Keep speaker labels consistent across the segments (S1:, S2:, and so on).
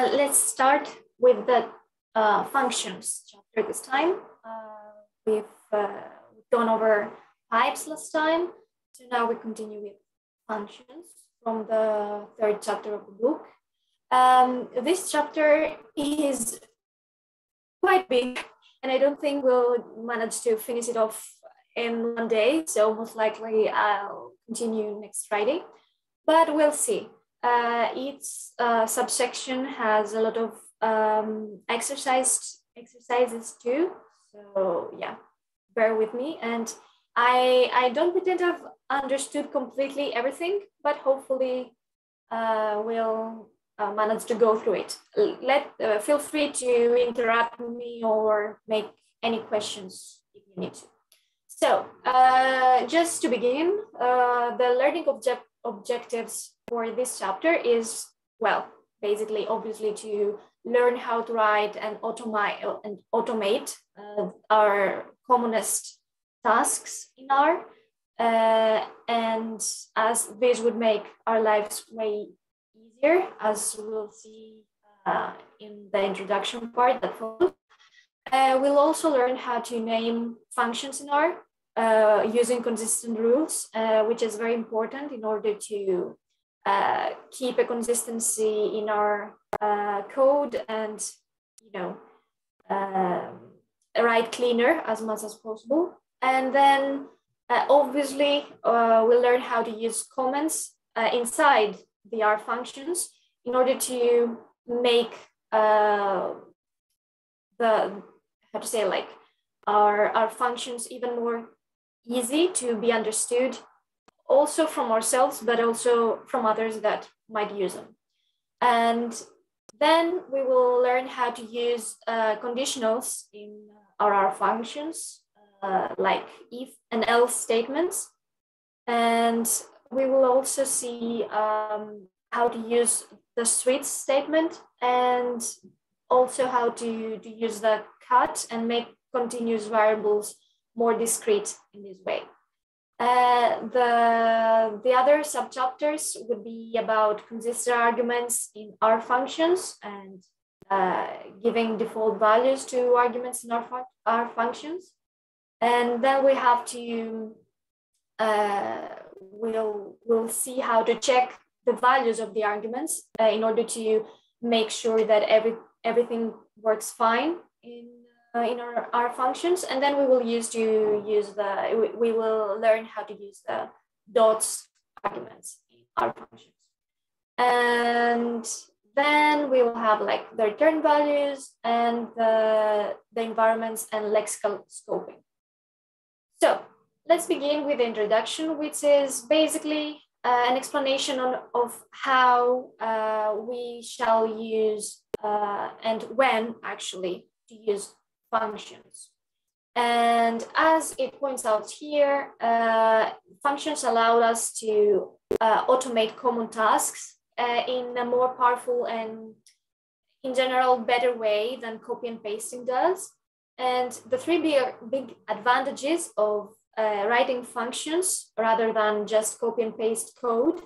S1: uh, let's start with the uh, functions chapter this time. Uh, we've uh, gone over pipes last time, so now we continue with functions from the third chapter of the book. Um, this chapter is quite big, and I don't think we'll manage to finish it off in one day. So most likely I'll continue next Friday, but we'll see. Uh, each uh, subsection has a lot of um, exercise exercises too. So yeah, bear with me. And I I don't pretend I've understood completely everything, but hopefully uh, we'll uh, manage to go through it. Let uh, feel free to interrupt me or make any questions if you need to. So uh, just to begin, uh, the learning object objectives for this chapter is, well, basically, obviously to learn how to write and automate, and automate uh, our commonest tasks in R. Uh, and as this would make our lives way easier, as we'll see uh, in the introduction part that follows. Uh, we'll also learn how to name functions in R uh, using consistent rules, uh, which is very important in order to uh, keep a consistency in our uh, code and, you know, um, write cleaner as much as possible. And then uh, obviously uh, we'll learn how to use comments inside the R functions in order to make the, how to say, like our, our functions even more easy to be understood also from ourselves, but also from others that might use them. And then we will learn how to use uh, conditionals in our, functions, uh, like if and else statements. And we will also see um, how to use the switch statement and also how to, to use the cut and make continuous variables more discrete in this way. Uh, the, the other subchapters would be about consistent arguments in R functions and uh, giving default values to arguments in R, R functions. And then we have to, uh, we'll, we'll see how to check the values of the arguments uh, in order to make sure that every, everything works fine in uh, in our, our functions and then we will use to use the we, will learn how to use the dots arguments in our functions. And then we will have like the return values and the, the environments and lexical scoping. So let's begin with the introduction which is basically uh, an explanation on, of how uh, we shall use uh, and when actually to use functions. And as it points out here, uh, functions allow us to uh, automate common tasks uh, in a more powerful and in general better way than copy and pasting does. And the three big, big advantages of uh, writing functions rather than just copy and paste code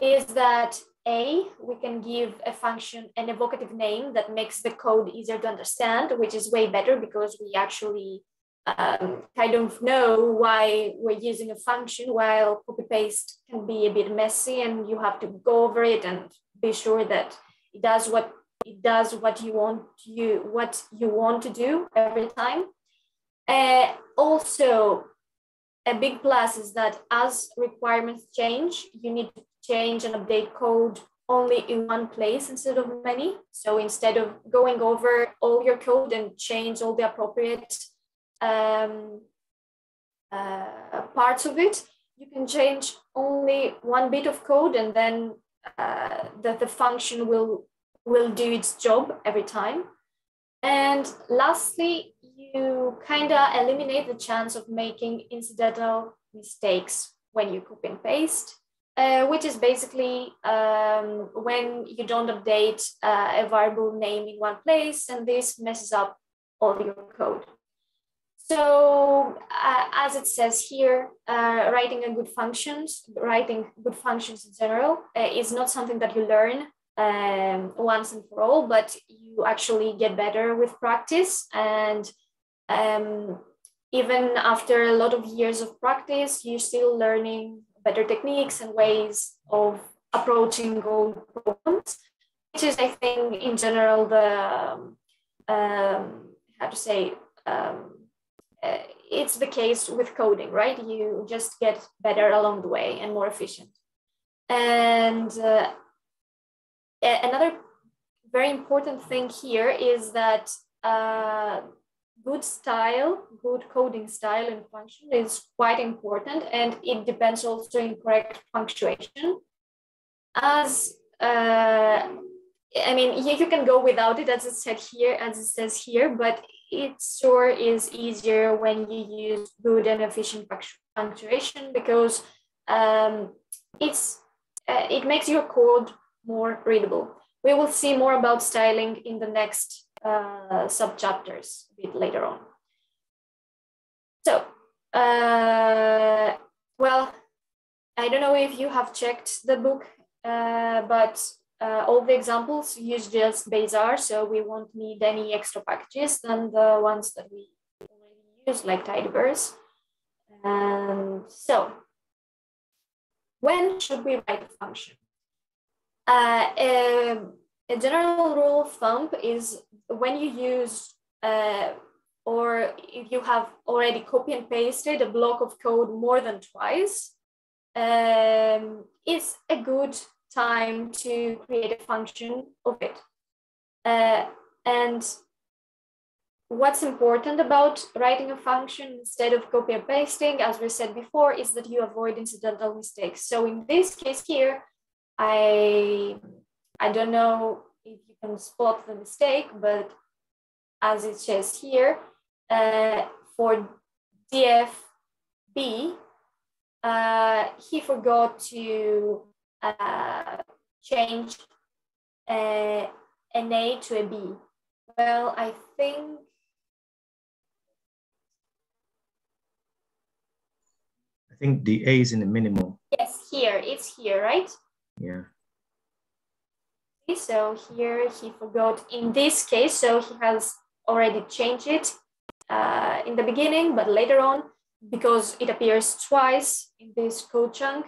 S1: is that a, we can give a function an evocative name that makes the code easier to understand, which is way better because we actually um, kind of know why we're using a function while copy paste can be a bit messy and you have to go over it and be sure that it does what it does what you want you what you want to do every time. Uh, also, a big plus is that as requirements change, you need to change and update code only in one place instead of many. So instead of going over all your code and change all the appropriate um, uh, parts of it, you can change only one bit of code and then uh, the, the function will, will do its job every time. And lastly, you kind of eliminate the chance of making incidental mistakes when you copy and paste uh, which is basically um, when you don't update uh, a variable name in one place and this messes up all your code. So uh, as it says here, uh, writing a good functions, writing good functions in general uh, is not something that you learn um, once and for all, but you actually get better with practice. And um, even after a lot of years of practice, you're still learning better techniques and ways of approaching goal problems, which is, I think, in general, the um, how to say um, uh, it's the case with coding, right? You just get better along the way and more efficient. And uh, another very important thing here is that uh, good style, good coding style and function is quite important, and it depends also in correct punctuation. As uh, I mean, you, you can go without it, as it said here, as it says here, but it sure is easier when you use good and efficient punctuation because um, it's uh, it makes your code more readable. We will see more about styling in the next uh, sub chapters a bit later on. So, uh, well, I don't know if you have checked the book, uh, but uh, all the examples use just base R, so we won't need any extra packages than the ones that we already use, like tidyverse. And so, when should we write a function? Uh, a, a, general rule of thumb is when you use uh, or if you have already copy and pasted a block of code more than twice, um, it's a good time to create a function of it. Uh, and what's important about writing a function instead of copy and pasting, as we said before, is that you avoid incidental mistakes. So in this case here, I, I don't know if you can spot the mistake, but as it says here, uh, for DFB, uh, he forgot to uh, change uh, an A to a B. Well, I think
S2: I think the A is in the minimal.
S1: Yes, here, it's here, right?
S2: Yeah.
S1: So here he forgot in this case, so he has already changed it uh, in the beginning, but later on, because it appears twice in this code chunk,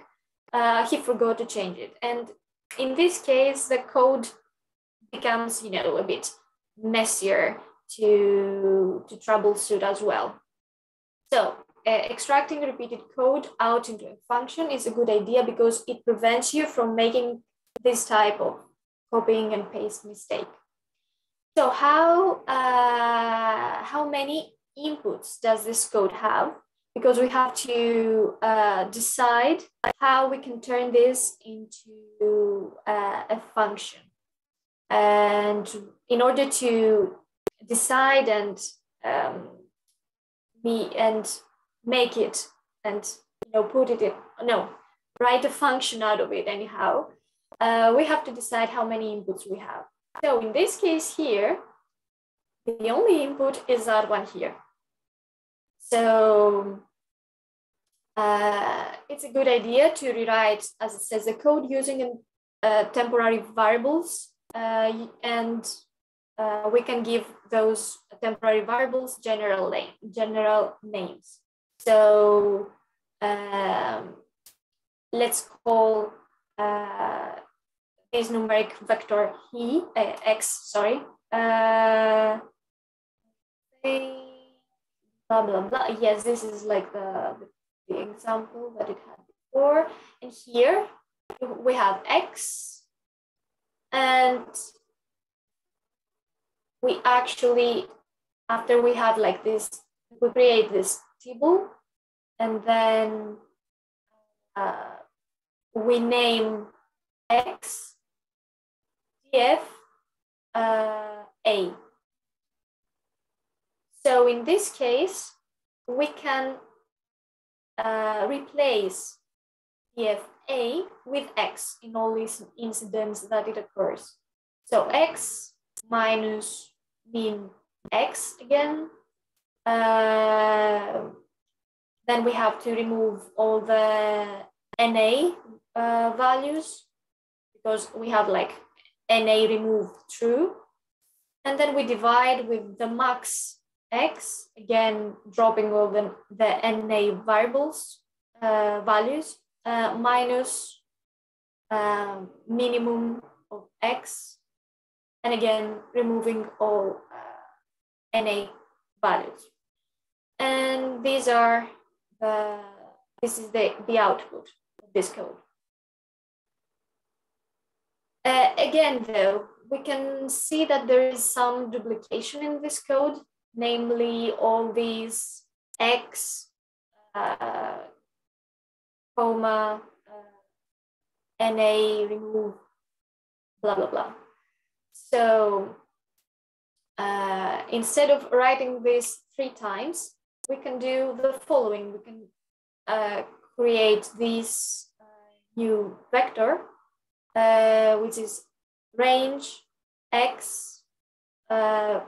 S1: uh, he forgot to change it. And in this case, the code becomes, you know, a bit messier to, to troubleshoot as well. So uh, extracting repeated code out into a function is a good idea because it prevents you from making this type of copying and paste mistake. So how, uh, how many inputs does this code have? Because we have to uh, decide how we can turn this into uh, a function. And in order to decide and um, be and make it and you know put it in no write a function out of it anyhow uh, we have to decide how many inputs we have so in this case here the only input is that one here so uh, it's a good idea to rewrite as it says the code using uh, temporary variables uh, and uh, we can give those temporary variables general name, general names. So um, let's call this numeric vector he, uh, x, sorry, uh, blah, blah, blah. Yes, this is like the, the example that it had before. And here we have x and we actually, after we have like this, we create this table and then uh, we name X df uh, A. So in this case, we can uh, replace df A with X in all these incidents that it occurs. So X minus mean X again, uh, then we have to remove all the NA uh, values because we have like NA remove true. And then we divide with the max X, again, dropping all the, the NA variables uh, values, uh, minus uh, minimum of X, and again, removing all uh, NA values. And these are the, this is the, the output of this code. Uh, again, though, we can see that there is some duplication in this code, namely all these X, uh, comma, uh, NA, remove, blah, blah, blah. So uh, instead of writing this three times, we can do the following. We can uh, create this uh, new vector, uh, which is range x, uh,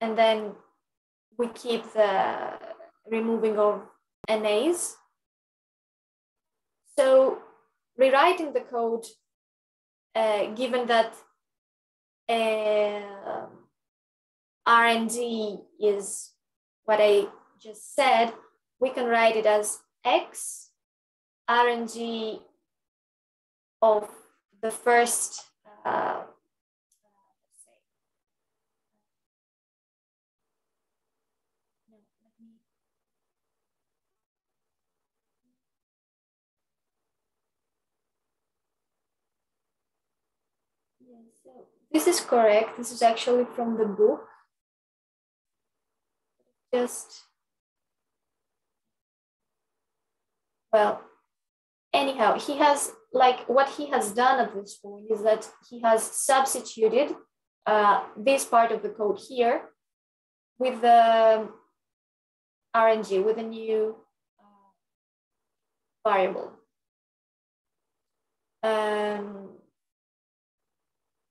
S1: and then we keep the removing of NAs. So rewriting the code, uh, given that uh, RNG is what I just said, we can write it as X RNG of the first uh, so this is correct. This is actually from the book. Just, well, anyhow, he has, like, what he has done at this point is that he has substituted uh, this part of the code here with the RNG, with a new uh, variable. Um,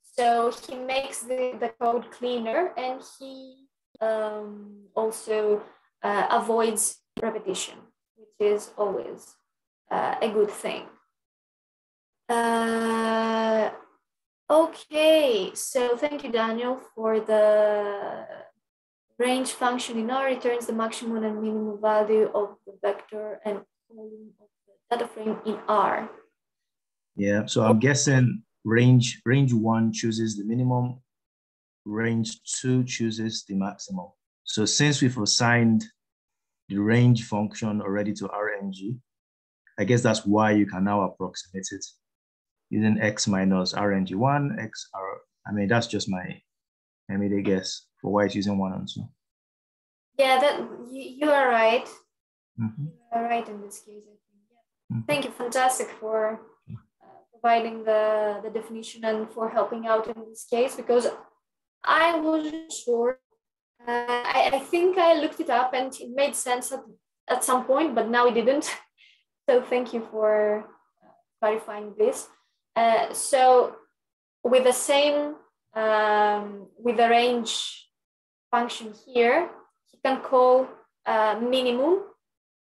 S1: so he makes the, the code cleaner and he um, also uh, avoids repetition, which is always uh, a good thing. Uh, okay, so thank you, Daniel, for the range function in R returns the maximum and minimum value of the vector and column of the data frame in R.
S2: Yeah, so I'm guessing range range one chooses the minimum, range two chooses the maximum. So since we've assigned the range function already to RNG, I guess that's why you can now approximate it using x minus RNG1, x, R, I mean, that's just my immediate guess for why it's using one and two.
S1: Yeah, that you, you are right.
S2: Mm -hmm.
S1: You are right in this case, I think. Yeah. Mm -hmm. Thank you, fantastic for providing the, the definition and for helping out in this case because I wasn't sure. Uh, I, I think I looked it up and it made sense at, at some point, but now it didn't. so thank you for clarifying this. Uh, so with the same, um, with the range function here, he can call uh, minimum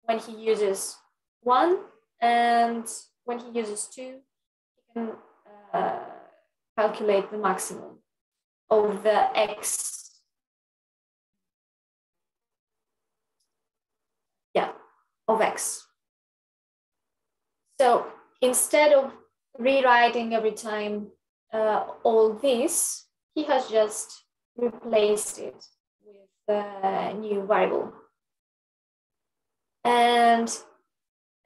S1: when he uses one and when he uses two, he can uh, calculate the maximum of the x. Yeah, of x. So instead of rewriting every time uh, all this, he has just replaced it with the new variable. And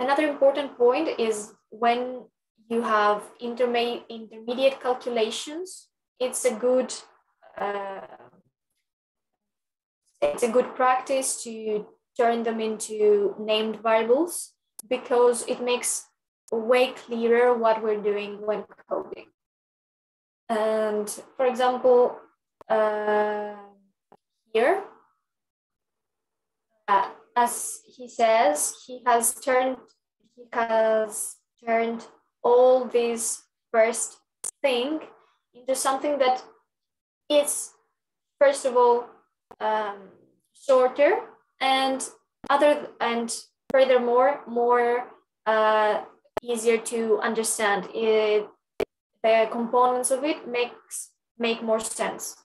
S1: another important point is when you have interme- intermediate calculations, it's a good uh, it's a good practice to turn them into named variables because it makes way clearer what we're doing when coding. And for example, uh, here, uh, as he says, he has turned he has turned all this first thing into something that is, first of all, um, shorter and other and furthermore more uh, easier to understand. It, the components of it makes make more sense.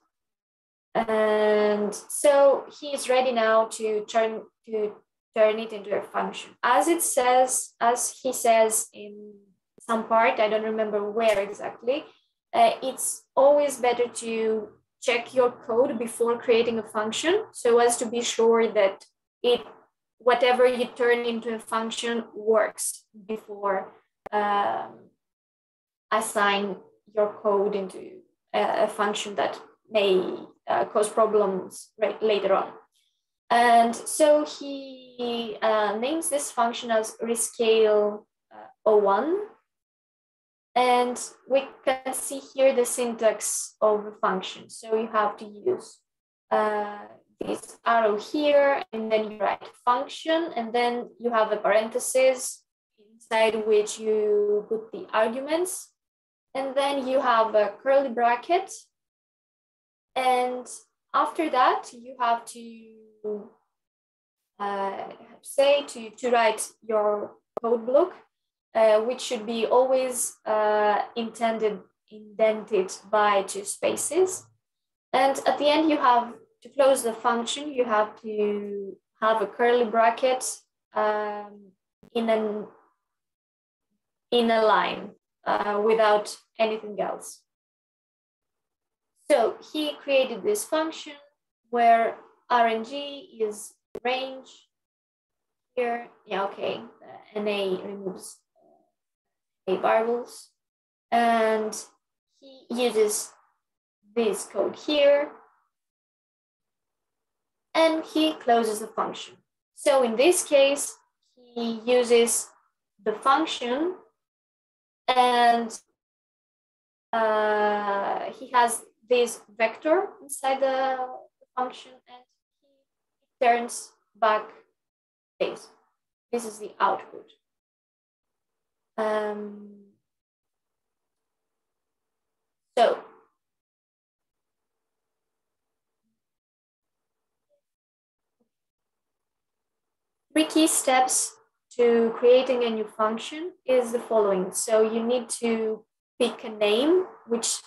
S1: And so he is ready now to turn to turn it into a function. As it says, as he says in some part, I don't remember where exactly, uh, it's always better to check your code before creating a function so as to be sure that it whatever you turn into a function works before um, assign your code into a, a function that may uh, cause problems right, later on. And so he uh, names this function as rescale uh, 01. And we can see here the syntax of the function. So you have to use uh, this arrow here, and then you write function, and then you have a parenthesis inside which you put the arguments. And then you have a curly bracket. And after that, you have to uh, say to, to write your code block, uh, which should be always uh, intended, indented by two spaces. And at the end, you have to close the function, you have to have a curly bracket um, in an in a line uh, without anything else. So he created this function where RNG is range here. Yeah, okay. Uh, NA removes uh, A variables. And he uses this code here and he closes the function. So in this case, he uses the function and uh, he has this vector inside the function and he turns back this. This is the output. Um, so three key steps to creating a new function is the following. So you need to pick a name, which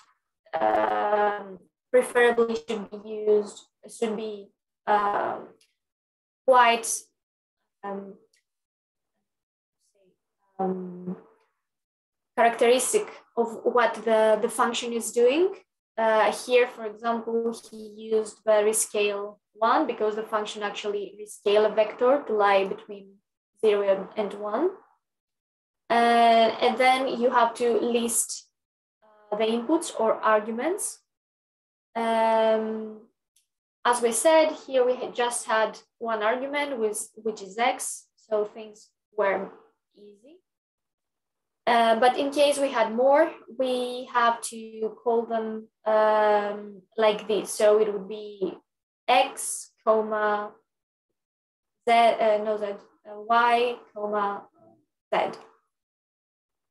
S1: um, preferably should be used, should be um, quite um, um, characteristic of what the, the function is doing. Uh, here, for example, he used the rescale one because the function actually rescale a vector to lie between zero and one. Uh, and then you have to list uh, the inputs or arguments. Um, as we said, here we had just had one argument, with, which is x, so things were easy. Uh, but in case we had more, we have to call them um, like this. So it would be x, comma, z, uh, no, z, uh, y, comma, z.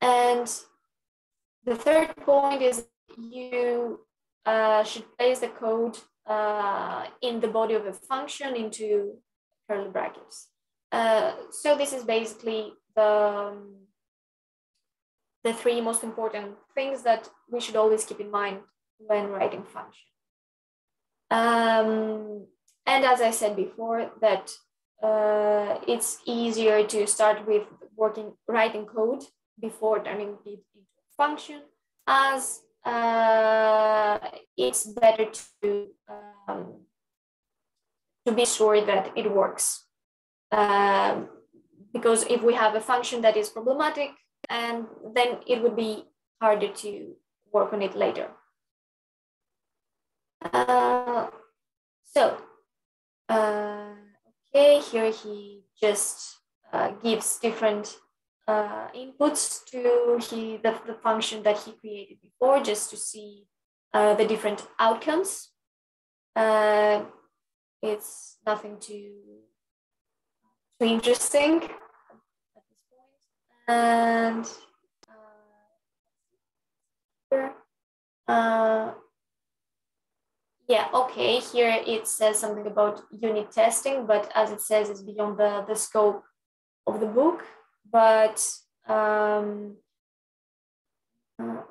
S1: And the third point is you uh, should place the code uh, in the body of a function into curly brackets. So this is basically the, um, the three most important things that we should always keep in mind when writing function. Um, and as I said before, that uh, it's easier to start with working writing code before turning it into a function, as uh, it's better to um, to be sure that it works. Um, because if we have a function that is problematic, and then it would be harder to work on it later. Uh, so, uh, okay, here he just uh, gives different uh, inputs to he, the, the function that he created before just to see uh, the different outcomes. Uh, it's nothing too, too interesting. And uh, yeah, okay, here it says something about unit testing, but as it says, it's beyond the, the scope of the book. But um, uh,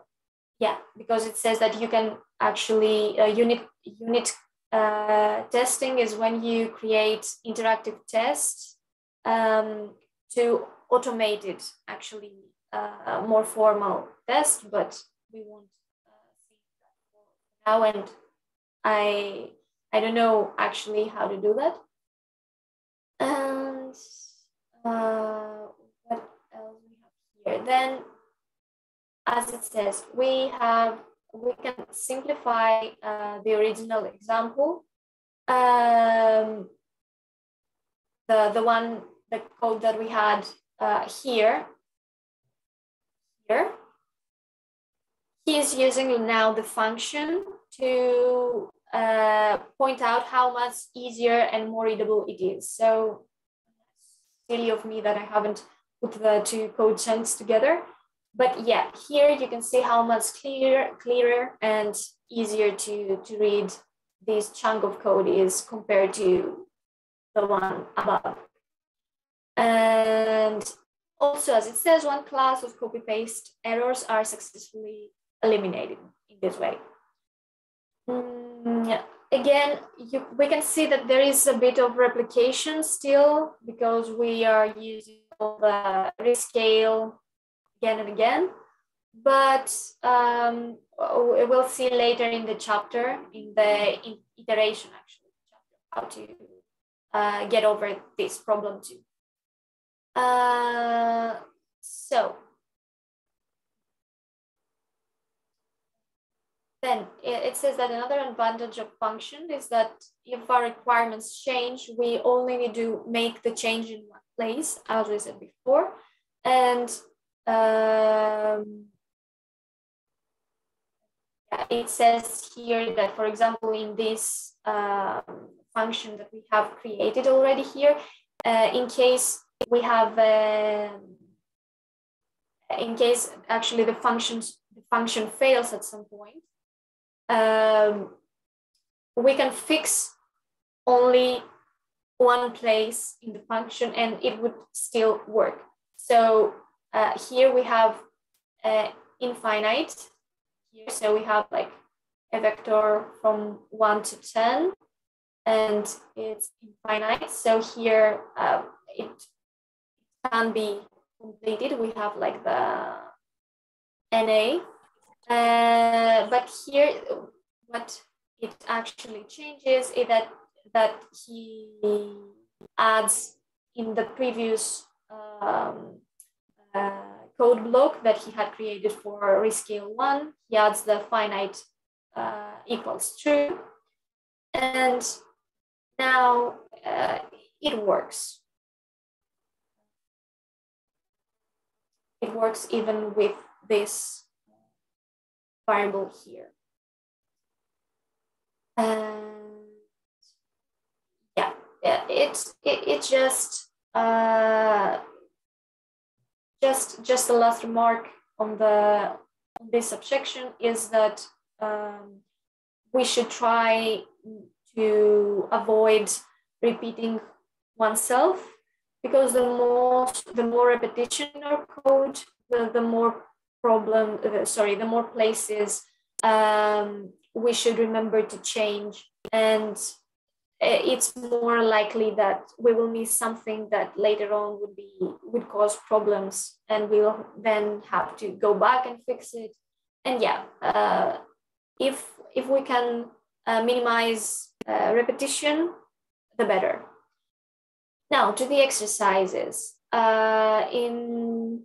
S1: yeah, because it says that you can actually uh, unit unit uh, testing is when you create interactive tests um, to automate it actually uh, more formal test, but we won't uh, see that now. And I I don't know actually how to do that. And uh, what else we have here? Then, as it says, we have we can simplify uh, the original example. Um, the the one the code that we had uh, here here. He is using now the function to uh, point out how much easier and more readable it is. So silly of me that I haven't put the two code chunks together. But yeah, here you can see how much clearer, clearer and easier to, to read this chunk of code is compared to the one above. And also, as it says, one class of copy-paste errors are successfully eliminated in this way. Mm, again, you, we can see that there is a bit of replication still because we are using the rescale again and again. But um, we'll see later in the chapter, in the iteration actually, how to uh, get over this problem too. Uh, so then it says that another advantage of function is that if our requirements change, we only need to make the change in one place, as we said before. And um, it says here that, for example, in this um, function that we have created already here, uh, in case we have, uh, in case actually the functions the function fails at some point, um, we can fix only one place in the function and it would still work. So uh, here we have uh, infinite here. So we have like a vector from one to 10 and it's infinite. So here uh, it can be completed. We have like the NA, uh, but here what it actually changes is that that he adds in the previous um, uh, code block that he had created for rescale one, he adds the finite uh, equals true. And now uh, it works. It works even with this variable here. And yeah, it's it, it just uh, just just the last remark on the on this subsection is that um, we should try to avoid repeating oneself because the more the more repetition our code, the, the more problem, uh, sorry, the more places um, we should remember to change. And uh, it's more likely that we will miss something that later on would be would cause problems and we'll then have to go back and fix it. And yeah, uh, if if we can uh, minimize uh, repetition, the better. Now to the exercises. Uh, in,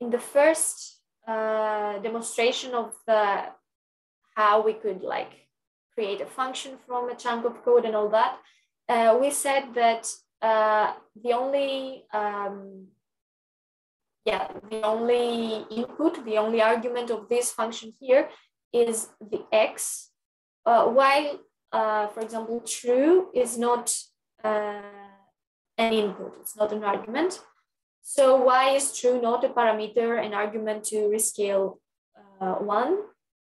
S1: in the first uh, demonstration of the how we could like create a function from a chunk of code and all that, uh, we said that uh, the only um, yeah the only input, the only argument of this function here is the x, uh, while uh, for example true is not an input, it's not an argument. So why is true not a parameter, an argument to rescale uh, one?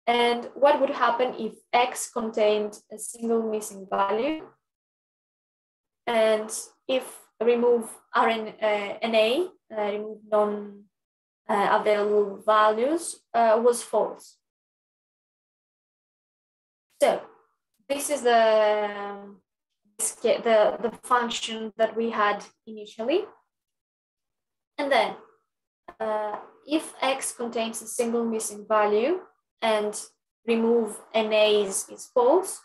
S1: And what would happen if x contained a single missing value? And if remove RNA, uh, remove non-available uh, values, uh, was false. So this is the, the, the function that we had initially. And then uh, if x contains a single missing value and remove NA is, is false,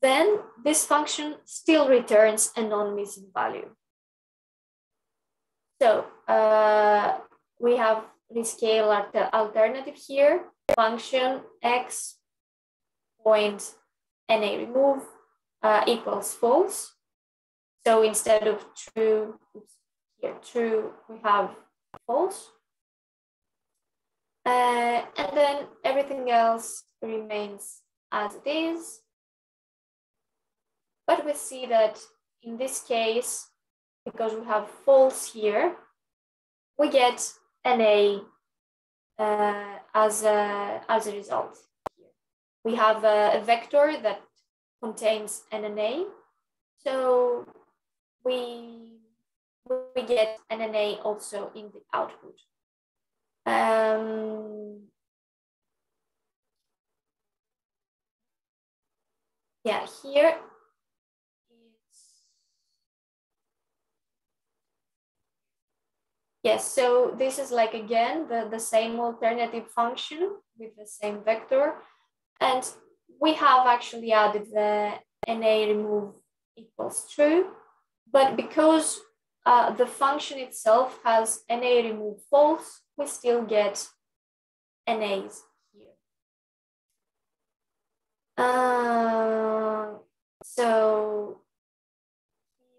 S1: then this function still returns a non-missing value. So uh, we have rescale alternative here, function x point NA remove uh, equals false. So instead of true, here true, we have false. Uh, and then everything else remains as it is. But we see that in this case, because we have false here, we get an A uh, as, a, as a result. We have a, a vector that contains an NA. So we, we get an NA also in the output. Um, yeah, here Yes, so this is like, again, the, the same alternative function with the same vector. And we have actually added the NA remove equals true, but because uh, the function itself has NA remove false, we still get NAs here. Uh, so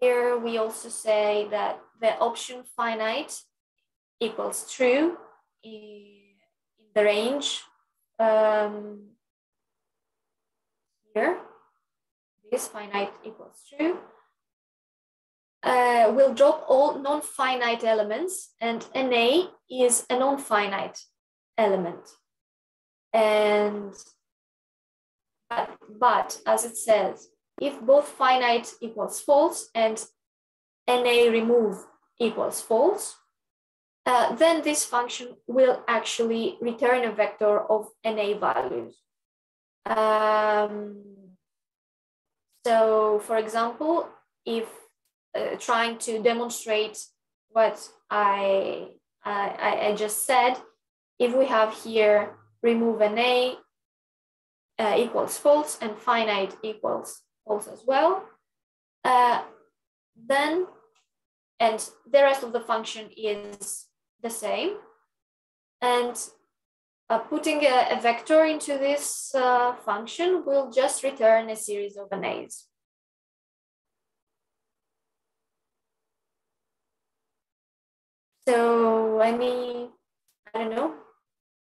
S1: here we also say that the option finite equals true in, the range um, here. This finite equals true. Uh, we'll drop all non-finite elements and NA is a non-finite element. And but, but as it says, if both finite equals false and NA remove equals false, uh, then this function will actually return a vector of NA values. Um, so for example, if uh, trying to demonstrate what I, I, I just said, if we have here remove NA uh, equals false and finite equals false as well, uh, then, and the rest of the function is the same. And uh, putting a, a, vector into this uh, function will just return a series of NAs. So, any, I don't know.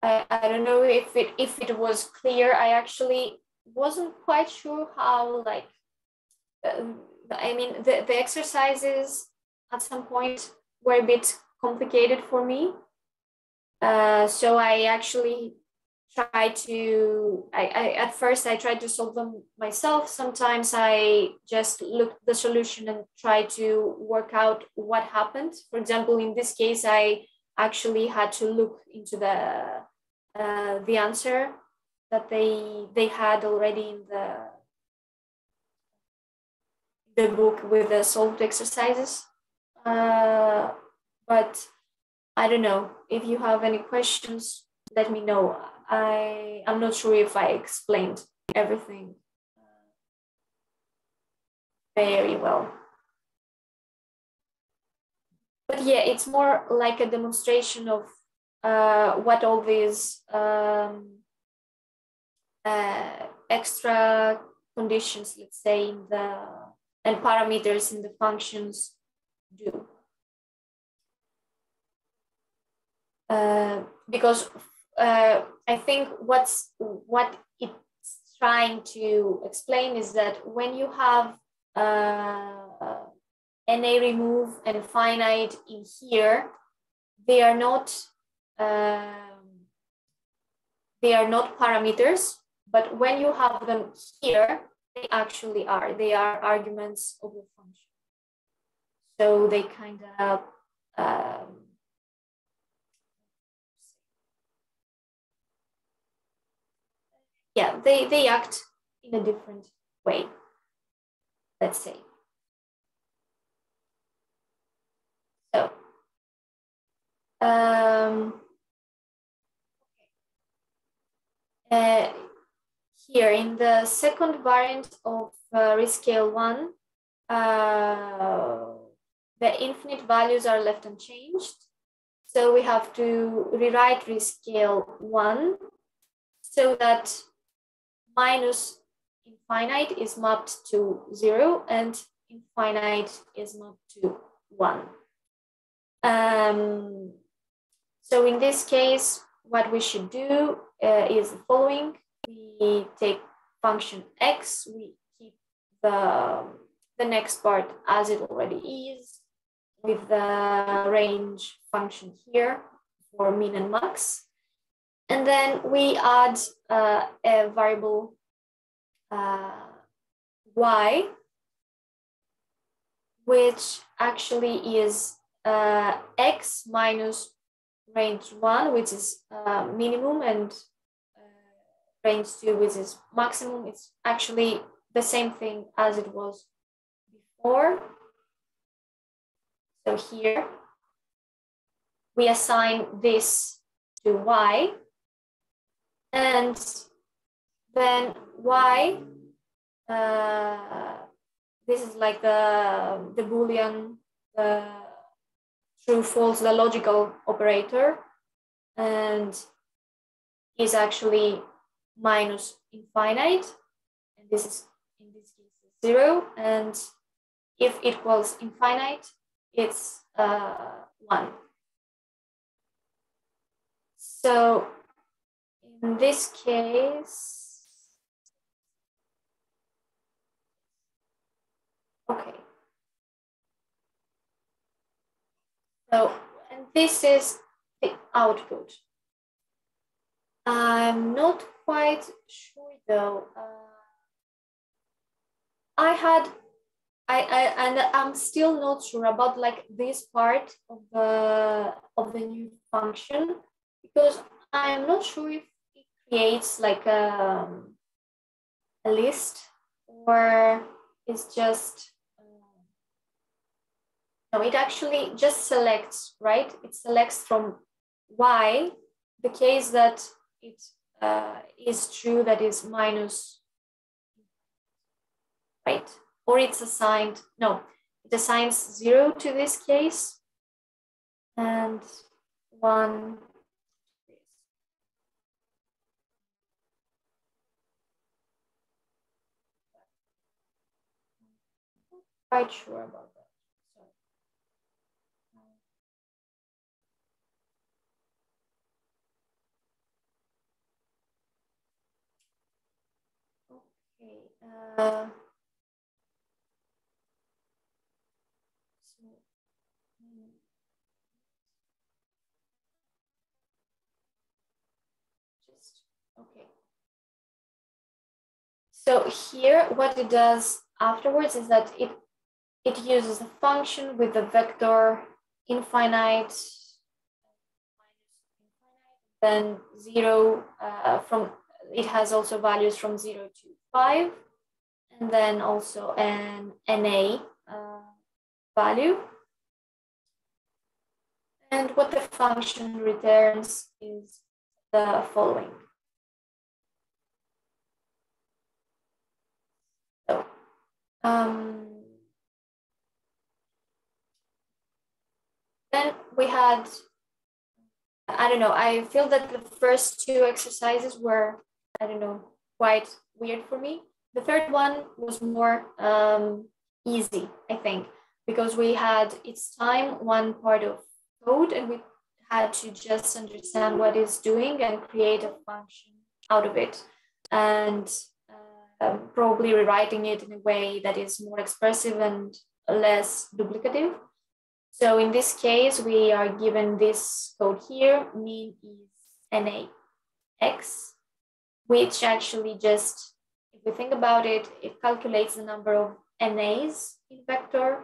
S1: I, I don't know if it if it was clear. I actually wasn't quite sure how like uh, I mean the, the exercises at some point were a bit complicated for me. Uh, so I actually tried to, I, I, at first I tried to solve them myself. Sometimes I just looked the solution and try to work out what happened. For example, in this case, I actually had to look into the, uh, the answer that they, they had already in the, the book with the solved exercises. Uh, but I don't know if you have any questions, let me know. I I'm not sure if I explained everything very well. But yeah, it's more like a demonstration of uh, what all these um, uh, extra conditions, let's say, in the and parameters in the functions do. Uh, because uh, I think what's what it's trying to explain is that when you have uh, NA remove and finite in here, they are not um, they are not parameters, but when you have them here, they actually are. They are arguments of the function. So they kind of um, yeah, they, they act in a different way, let's say. So, um, uh, here in the second variant of uh, rescale one, uh, the infinite values are left unchanged. So we have to rewrite rescale one so that minus infinite is mapped to zero and infinite is mapped to one. Um, so in this case, what we should do uh, is the following. We take function x, we keep the, the next part as it already is with the range function here for min and max. And then we add uh, a variable uh, y, which actually is uh, x minus range one, which is uh, minimum, and uh, range two, which is maximum. It's actually the same thing as it was before. So here we assign this to y, and then why uh, this is like the, the Boolean, the true false, the logical operator, and is actually minus infinite, and this is in this case zero, and if it equals infinite, it's uh, one. So in this case, okay. So, and this is the output. I'm not quite sure though. Uh, I had, I, I, and I'm still not sure about like this part of the of the new function because I'm not sure if creates like a, a list or it's just no, it actually just selects, right? It selects from y the case that it uh, is true that is minus, right? Or it's assigned, no, it assigns zero to this case and one quite sure about that. Uh, so, just okay. So here, what it does afterwards is that it it uses a function with the vector infinite then zero uh, from it has also values from zero to five and then also an NA uh, value. And what the function returns is the following. So, um, then we had, I don't know, I feel that the first two exercises were, I don't know, quite weird for me. The third one was more um, easy, I think, because we had each time one part of code and we had to just understand what it's doing and create a function out of it. And uh, probably rewriting it in a way that is more expressive and less duplicative. So in this case, we are given this code here, mean is NAX, which actually just if we think about it, it calculates the number of NAs in vector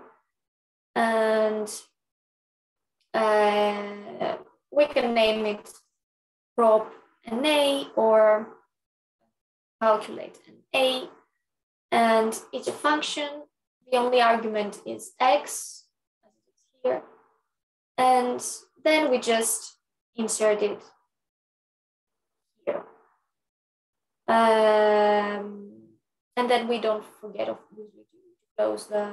S1: and uh, we can name it prop NA or calculate an A. And each function, the only argument is x, here. And then we just insert it here. Um, and then we don't forget of to close the,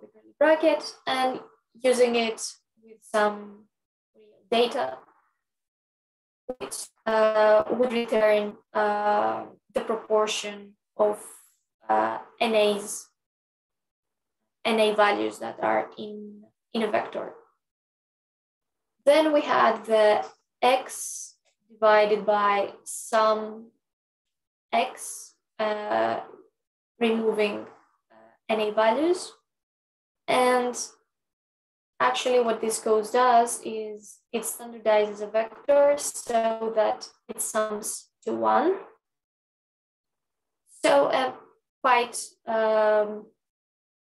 S1: the curly bracket and using it with some data which uh, would return uh, the proportion of uh, NAs, NA values that are in, in a vector. Then we had the x divided by sum x, uh, removing uh, values. And actually what this code does is it standardizes a vector so that it sums to one. So uh, quite um,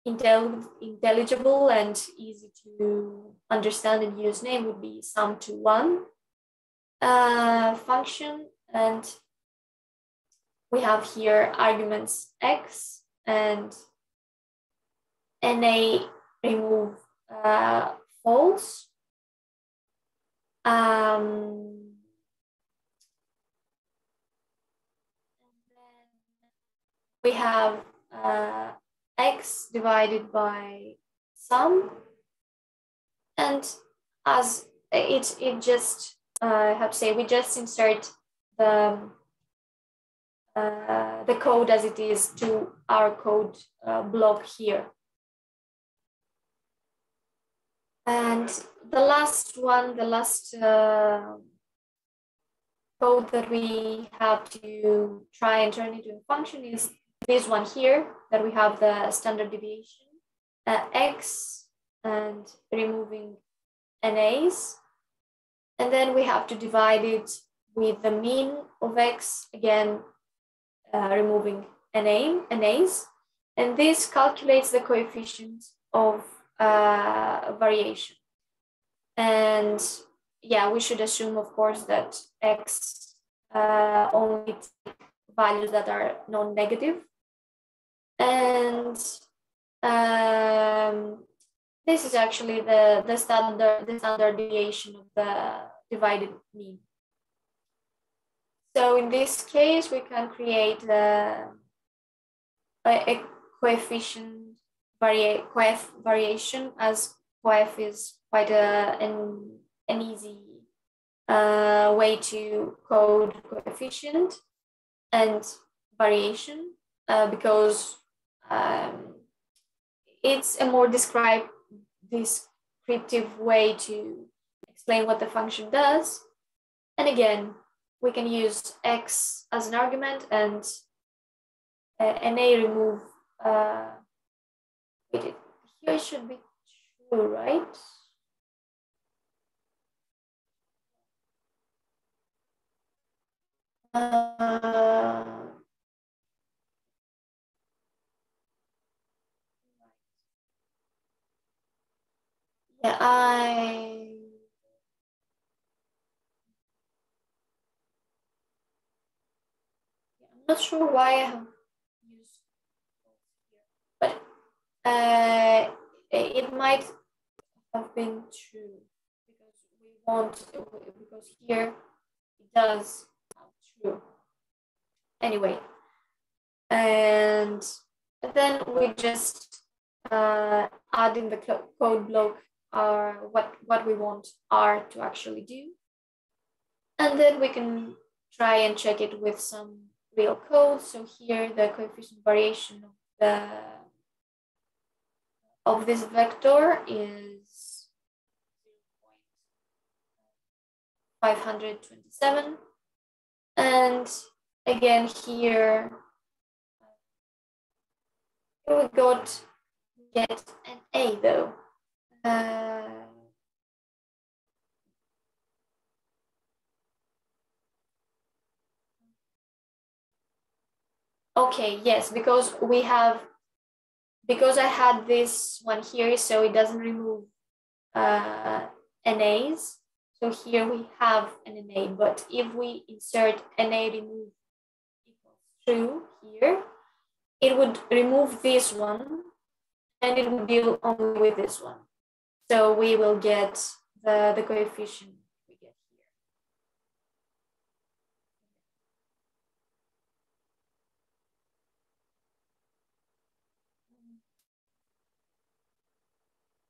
S1: intel intelligible and easy to understand and use name would be sum to one uh, function. And we have here arguments x and na remove uh, false. Um, we have uh, x divided by sum and as it it just uh, how to say we just insert the uh, the code as it is to our code uh, block here. And the last one the last uh, code that we have to try and turn into a function is this one here that we have the standard deviation uh, x and removing NAs. And then we have to divide it with the mean of x, again, uh, removing NA, NAs. And this calculates the coefficient of uh, variation. And yeah, we should assume, of course, that x uh, only values that are non-negative and um, this is actually the, the standard the standard deviation of the divided mean. So in this case, we can create a, a, coefficient varia, coef variation as coef is quite a, an, an easy uh, way to code coefficient and variation uh, because um, it's a more describe, descriptive way to explain what the function does. And again, we can use x as an argument and uh, na remove, uh, wait, here should be true, right? Uh, Yeah, I'm not sure why I have used but uh, it might have been true because we want because here it does true. Anyway, and then we just uh, add in the code block are what, what we want R to actually do. And then we can try and check it with some real code. So here the coefficient variation of the of this vector is 527. And again here, we got get an A though. Uh, okay, yes, because we have, because I had this one here, so it doesn't remove uh, NAs. So here we have an NA, but if we insert NA remove equals true here, it would remove this one and it would deal only with this one. So we will get the, the coefficient we get here.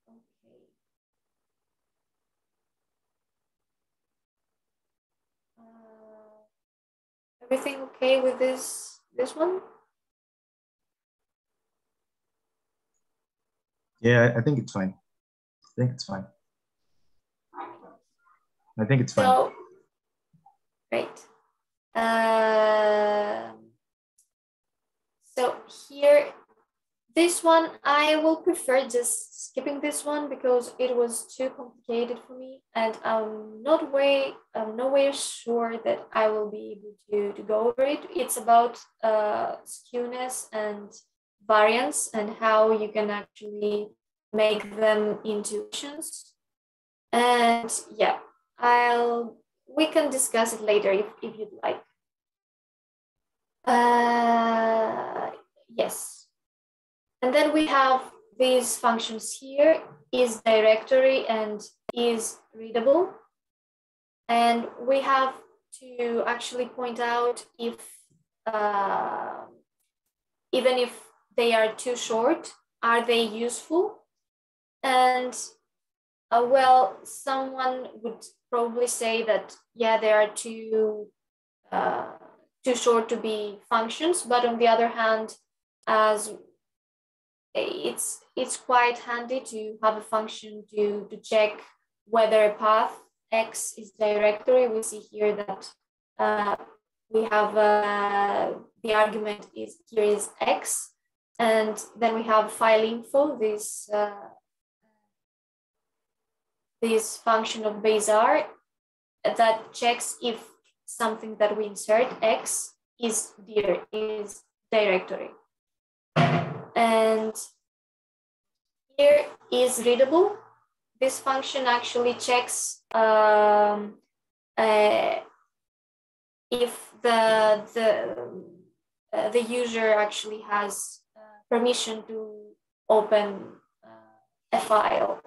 S1: Okay. Uh, everything okay with this this one?
S2: Yeah, I think it's fine. I think it's fine. I think it's fine.
S1: So, great. Uh, so here, this one, I will prefer just skipping this one because it was too complicated for me. And I'm not way, I'm nowhere sure that I will be able to, to go over it. It's about uh, skewness and variance and how you can actually make them into actions. And yeah, I'll we can discuss it later if, if you'd like. Uh, yes. And then we have these functions here is directory and is readable. And we have to actually point out if uh, even if they are too short, are they useful? And uh, well, someone would probably say that yeah, they are too uh, too short to be functions. But on the other hand, as it's it's quite handy to have a function to to check whether a path x is directory. We see here that uh, we have uh, the argument is here is x, and then we have file info. This uh, this function of base r that checks if something that we insert x is dir is directory. And here is readable. This function actually checks um, uh, if the the uh, the user actually has uh, permission to open uh, a file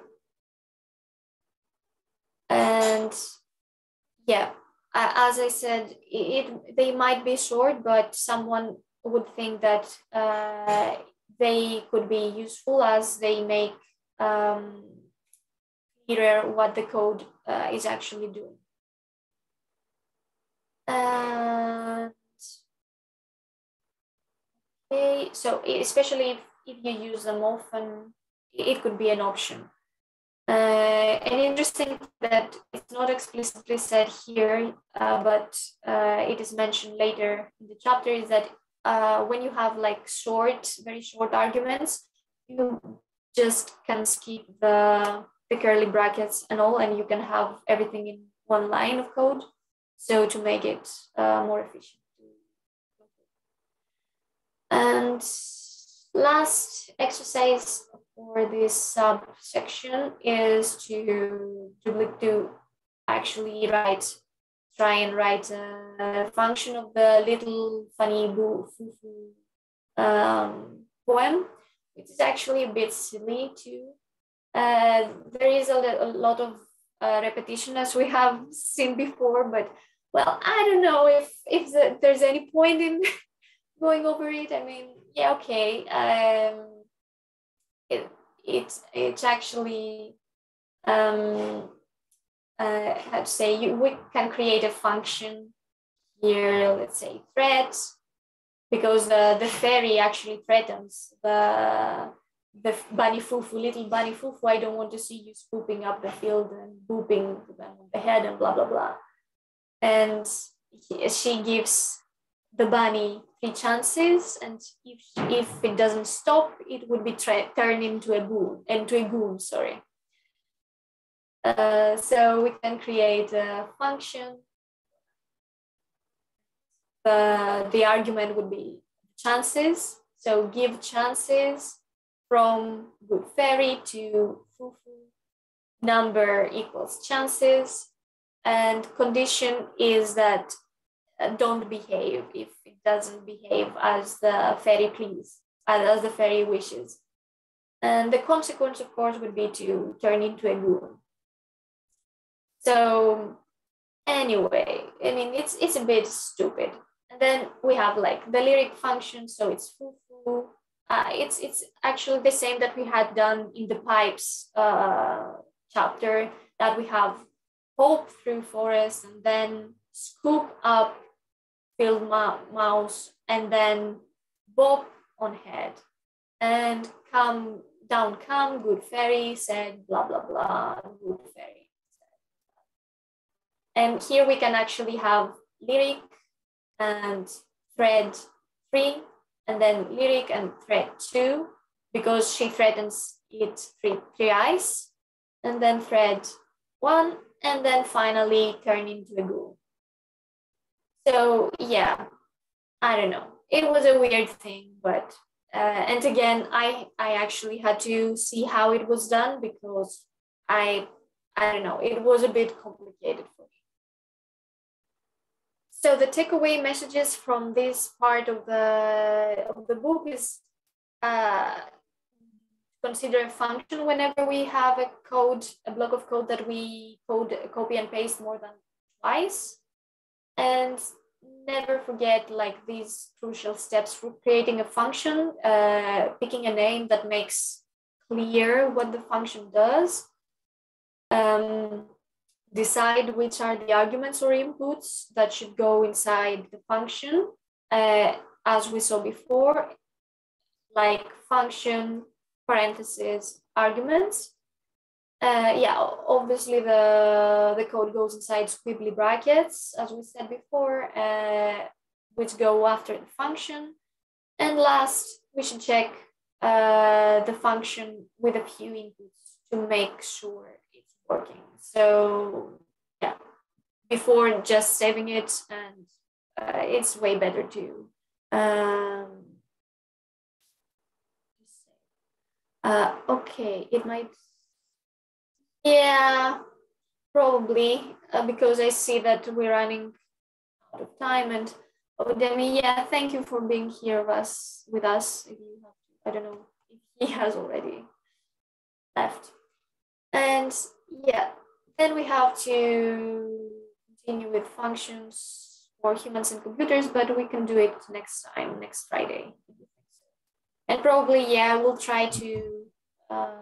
S1: and yeah as i said it, they might be short but someone would think that uh, they could be useful as they make um, clearer what the code uh, is actually doing. And okay so especially if, if you use them often it could be an option uh, an interesting that it's not explicitly said here, uh, but uh, it is mentioned later in the chapter is that uh, when you have like short, very short arguments, you just can skip the, the curly brackets and all, and you can have everything in one line of code. So to make it uh, more efficient. And last exercise for this subsection is to, to, to actually write, try and write a function of the little funny boo foo um, poem, which is actually a bit silly too. Uh, there is a, a lot of uh, repetition as we have seen before, but well, I don't know if if the, there's any point in going over it. I mean, yeah, okay. Um, it, it's it's actually um, uh, how to say you we can create a function here let's say threat because the the fairy actually threatens the the bunny fufu little bunny fufu I don't want to see you scooping up the field and booping them on the head and blah blah blah. And he, she gives the bunny three chances, and if if it doesn't stop, it would be turned into a goon, into a goon. Sorry. Uh, so we can create a function. The, the argument would be chances. So give chances from good fairy to fufu. Number equals chances. And condition is that uh, don't behave if it doesn't behave as the fairy please, as the fairy wishes. And the consequence, of course, would be to turn into a ghoul. So anyway, I mean, it's it's a bit stupid. And then we have like the lyric function, so it's foo Uh, it's it's actually the same that we had done in the pipes uh, chapter that we have hope through forest and then scoop up field mouse and then bob on head. And come down come good fairy said blah blah blah good fairy. And here we can actually have lyric and threat three and then lyric and threat two because she threatens it three, three eyes and then threat one and then finally turn into a ghoul so yeah i don't know. It was a weird thing but uh, and again i i actually had to see how it was done because i i don't know. It was a bit complicated for me. So the takeaway messages from this part of the of the book is uh, consider a function whenever we have a code, a block of code that we code, copy and paste more than twice. And never forget like these crucial steps for creating a function, uh, picking a name that makes clear what the function does. Um, decide which are the arguments or inputs that should go inside the function. Uh, as we saw before, like function, parentheses, arguments. Uh, yeah, obviously the, the code goes inside squiggly brackets, as we said before, uh, which go after the function. And last, we should check uh, the function with a few inputs to make sure it's working. So yeah, before just saving it, and uh, it's way better to um, Uh, okay, it might. Yeah, probably uh, because I see that we're running out of time. And Odemi, yeah, thank you for being here with us. With us, I don't know if he has already left. And yeah, then we have to continue with functions for humans and computers, but we can do it next time, next Friday and probably yeah we'll try to uh,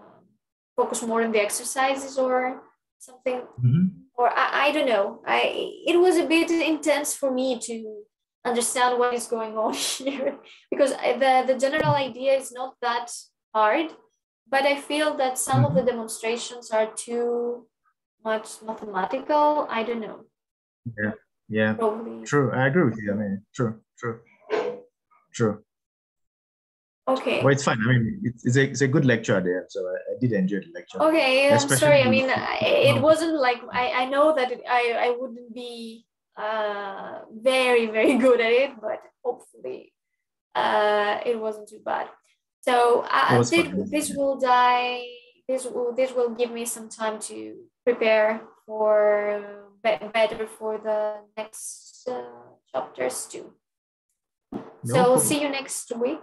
S1: focus more on the exercises or something mm-hmm. or I, I don't know i it was a bit intense for me to understand what is going on here because the the general idea is not that hard but i feel that some mm-hmm. of the mm-hmm. demonstrations are too much mathematical i don't know
S2: yeah yeah Probably. true i agree with you i mean true true true
S1: Okay.
S2: Well, it's fine. I mean, it's, it's, a, it's a good lecture there, so I, I did enjoy the lecture.
S1: Okay, I'm sorry. I mean, it wasn't like I, I know that it, I, I wouldn't be uh, very, very good at it, but hopefully uh, it wasn't too bad. So uh, this, this will die. This will this will give me some time to prepare for better for the next uh, chapters too. No so problem. see you next week.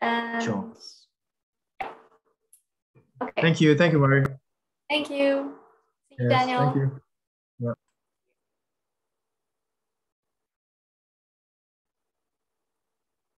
S1: And sure.
S2: Okay. Thank you. Thank you, Mari.
S1: Thank you. See you, Daniel. Thank you.